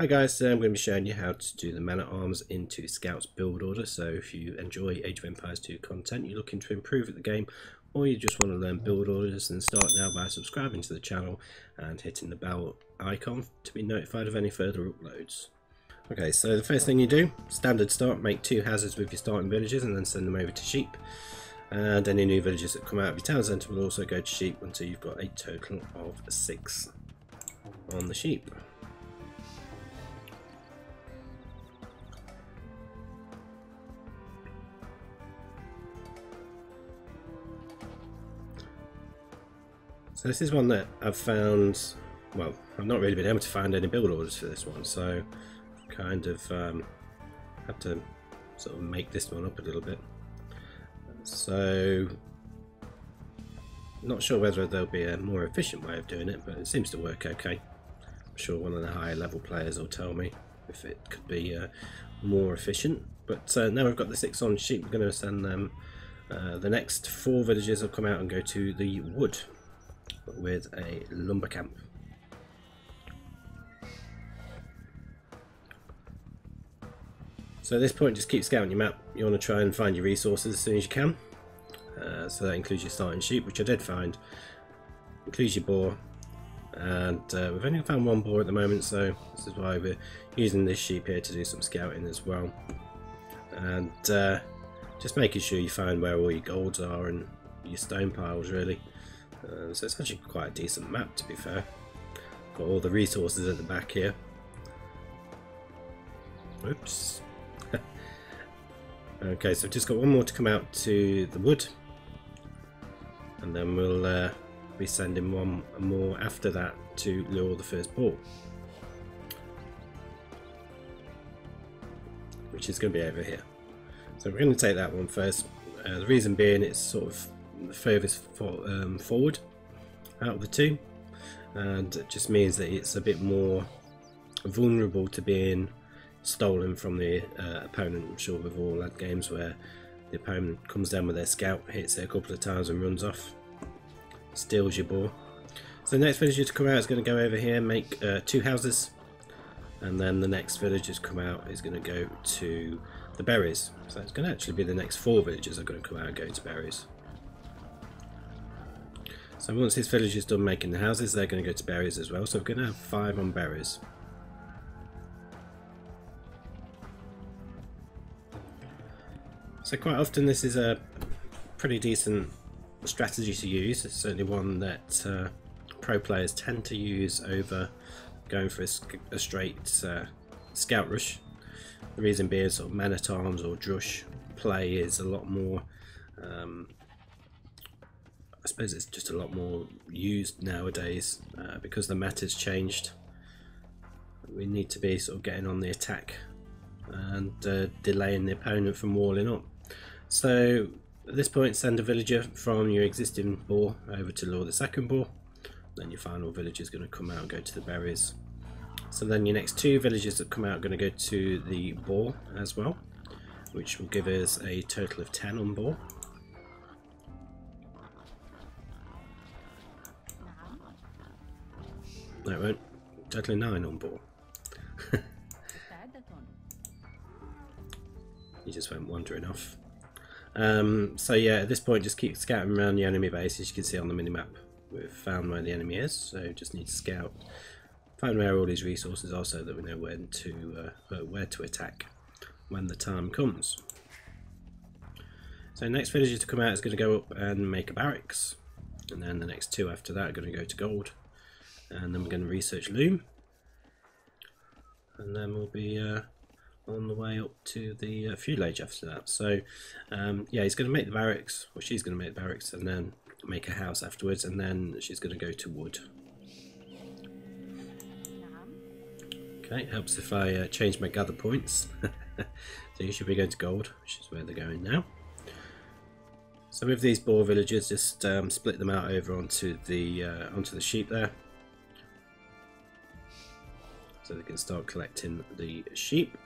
Hi guys, today I'm going to be showing you how to do the Man at Arms into Scouts build order. So if you enjoy Age of Empires 2 content, you're looking to improve at the game, or you just want to learn build orders, then start now by subscribing to the channel and hitting the bell icon to be notified of any further uploads. Okay, so the first thing you do, standard start, make two houses with your starting villages and then send them over to sheep. And any new villages that come out of your town centre will also go to sheep until you've got a total of six on the sheep. So this is one that I've found, well, I've not really been able to find any build orders for this one, so kind of um, had to sort of make this one up a little bit. So, not sure whether there'll be a more efficient way of doing it, but it seems to work okay. I'm sure one of the higher level players will tell me if it could be uh, more efficient. But uh, now we've got the six on sheep, we're going to send them. Uh, the next four villages will come out and go to the wood with a lumber camp. So at this point just keep scouting your map. You want to try and find your resources as soon as you can. Uh, so that includes your starting sheep, which I did find. Includes your boar. And uh, we've only found one boar at the moment, so this is why we're using this sheep here to do some scouting as well. And uh, just making sure you find where all your golds are and your stone piles really. Uh, so it's actually quite a decent map to be fair. Got all the resources at the back here. Oops. okay, so I've just got one more to come out to the wood. And then we'll uh, be sending one more after that to lure the first boar. Which is going to be over here. So we're going to take that one first. Uh, the reason being it's sort of furthest for, um, forward out of the two and it just means that it's a bit more vulnerable to being stolen from the uh, opponent. I'm sure we've all had games where the opponent comes down with their scout, hits it a couple of times and runs off, steals your boar. So the next villager to come out is going to go over here, make uh, two houses, and then the next villager to come out is going to go to the berries. So it's going to actually be the next four villagers are going to come out and go to berries. So once this village is done making the houses, they're going to go to berries as well. So we're going to have five on berries. So quite often this is a pretty decent strategy to use. It's certainly one that uh, pro players tend to use over going for a, a straight uh, scout rush. The reason being sort of man-at-arms or drush play is a lot more um, I suppose it's just a lot more used nowadays uh, because the meta's changed. We need to be sort of getting on the attack and uh, delaying the opponent from walling up. So at this point send a villager from your existing boar over to lure the second boar. Then your final villager is going to come out and go to the berries. So then your next two villagers that come out are going to go to the boar as well, which will give us a total of 10 on boar. No, it won't. Totally 9 on boar. you just went wandering off. Um, so yeah, at this point just keep scouting around the enemy base as you can see on the minimap. We've found where the enemy is, so just need to scout. Find where all these resources are so that we know when to uh, uh where to attack when the time comes. So next villager to come out is going to go up and make a barracks. And then the next two after that are going to go to gold and then we're going to research loom. And then we'll be uh, on the way up to the uh, after that. So um, yeah he's going to make the barracks or she's going to make the barracks and then make a house afterwards and then she's going to go to wood. Okay helps if I uh, change my gather points. So you should be going to gold which is where they're going now. So with these boar villagers just um, split them out over onto the uh, onto the sheep there so they can start collecting the sheep.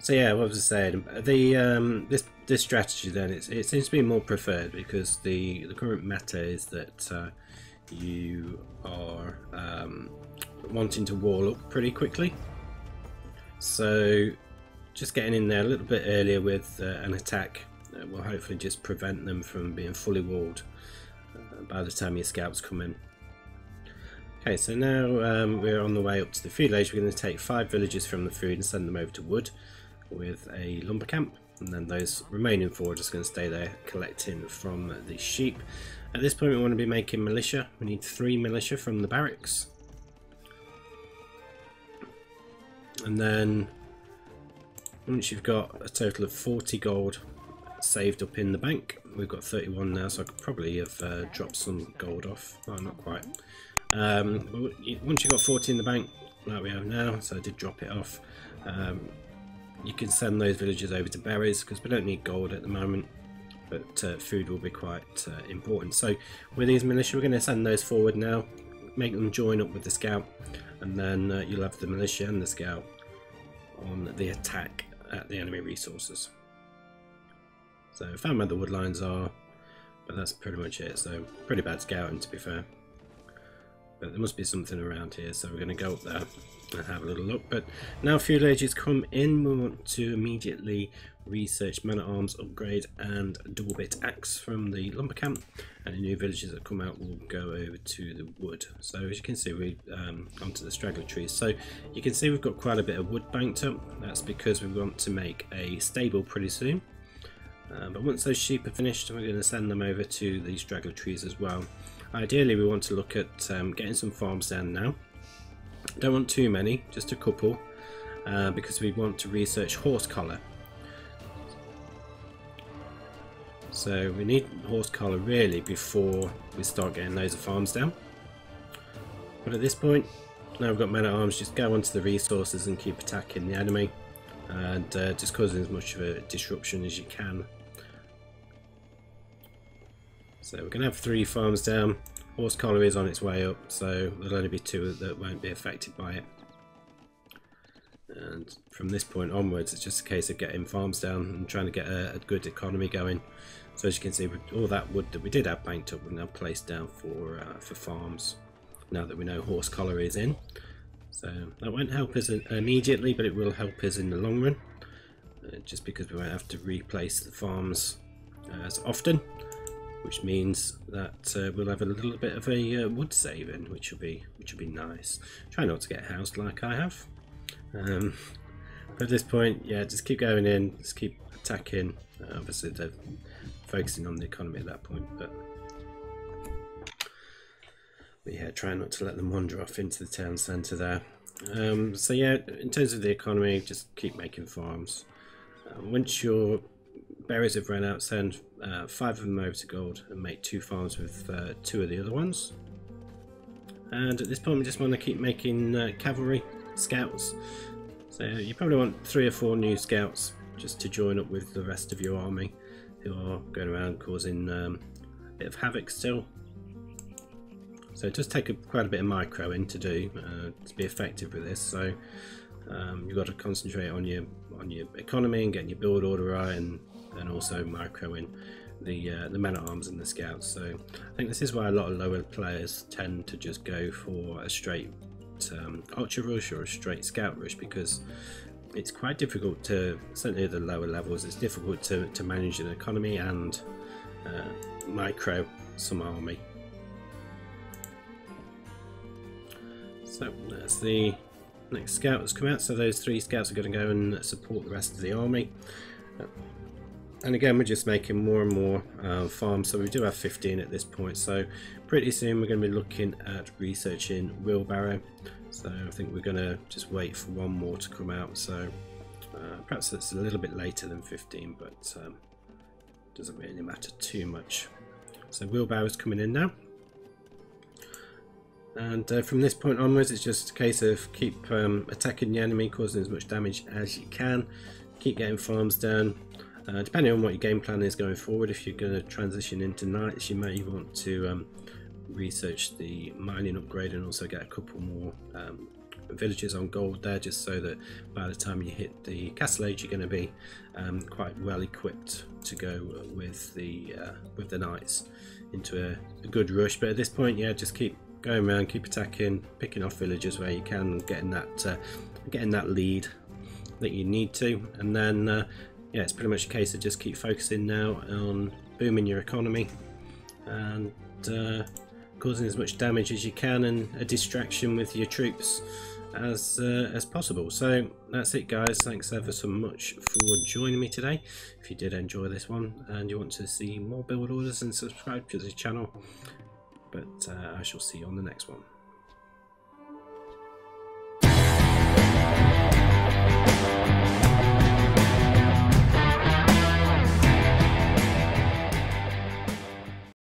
So yeah, what was I saying? The um, this this strategy then it seems to be more preferred because the the current meta is that uh, you are um, wanting to wall up pretty quickly. So just getting in there a little bit earlier with uh, an attack will hopefully just prevent them from being fully walled uh, by the time your scouts come in. Okay, so now um, we're on the way up to the Feudal Age. We're going to take five villages from the food and send them over to wood with a lumber camp. And then those remaining four are just going to stay there collecting from the sheep. At this point we want to be making militia. We need three militia from the barracks. And then once you've got a total of 40 gold saved up in the bank, we've got 31 now so I could probably have uh, dropped some gold off. Oh, not quite. Um, once you've got 40 in the bank, like we have now, so I did drop it off, um, you can send those villagers over to berries because we don't need gold at the moment, but uh, food will be quite uh, important. So with these militia, we're going to send those forward now, make them join up with the scout, and then uh, you'll have the militia and the scout on the attack at the enemy resources. So I found where the wood lines are, but that's pretty much it. So pretty bad scouting to be fair. But there must be something around here, so we're going to go up there and have a little look. But now Feudal Ages come in, we want to immediately research Man at Arms upgrade and double bit axe from the lumber camp. And the new villages that come out will go over to the wood. So as you can see, we um, onto the straggler trees. So you can see we've got quite a bit of wood banked up. That's because we want to make a stable pretty soon. Uh, but once those sheep are finished, we're going to send them over to the straggler trees as well. Ideally, we want to look at um, getting some farms down now. Don't want too many, just a couple, uh, because we want to research horse collar. So we need horse collar really before we start getting those of farms down. But at this point, now we've got men at arms, just go onto the resources and keep attacking the enemy and uh, just causing as much of a disruption as you can so we're going to have three farms down. Horse collar is on its way up, so there'll only be two that won't be affected by it. And from this point onwards, it's just a case of getting farms down and trying to get a, a good economy going. So as you can see, all that wood that we did have banked up, we're now placed down for uh, for farms. Now that we know horse collar is in, so that won't help us immediately, but it will help us in the long run. Uh, just because we won't have to replace the farms as often which means that uh, we'll have a little bit of a uh, wood saving, which will be which will be nice. Try not to get housed like I have. Um, but at this point, yeah, just keep going in, just keep attacking. Uh, obviously, they're focusing on the economy at that point, but. Yeah, try not to let them wander off into the town centre there. Um, so yeah, in terms of the economy, just keep making farms. Uh, once your berries have run out, send uh, five of them over to gold and make two farms with uh, two of the other ones. And at this point we just want to keep making uh, cavalry scouts. So you probably want three or four new scouts just to join up with the rest of your army who are going around causing um, a bit of havoc still. So it does take a, quite a bit of micro in to do uh, to be effective with this. So um, you've got to concentrate on your on your economy and getting your build order right and and also microing the uh, the men at arms and the scouts. So I think this is why a lot of lower players tend to just go for a straight um, archer rush or a straight scout rush because it's quite difficult to certainly at the lower levels. It's difficult to, to manage an economy and uh, micro some army. So that's the next scout that's come out. So those three scouts are going to go and support the rest of the army and again we're just making more and more uh, farms so we do have 15 at this point. So pretty soon we're going to be looking at researching wheelbarrow. So I think we're going to just wait for one more to come out. So uh, perhaps it's a little bit later than 15 but um, doesn't really matter too much. So wheelbarrow is coming in now. And uh, from this point onwards it's just a case of keep um, attacking the enemy causing as much damage as you can. Keep getting farms down uh, depending on what your game plan is going forward, if you're going to transition into knights, you may want to um, research the mining upgrade and also get a couple more um, villages on gold there, just so that by the time you hit the castle age, you're going to be um, quite well equipped to go with the uh, with the knights into a, a, good rush. But at this point, yeah, just keep going around, keep attacking, picking off villagers where you can, getting that uh, getting that lead that you need to, and then uh, yeah, it's pretty much a case of just keep focusing now on booming your economy and uh, causing as much damage as you can and a distraction with your troops as uh, as possible. So that's it, guys. Thanks ever so much for joining me today. If you did enjoy this one and you want to see more build orders, and subscribe to the channel. But uh, I shall see you on the next one.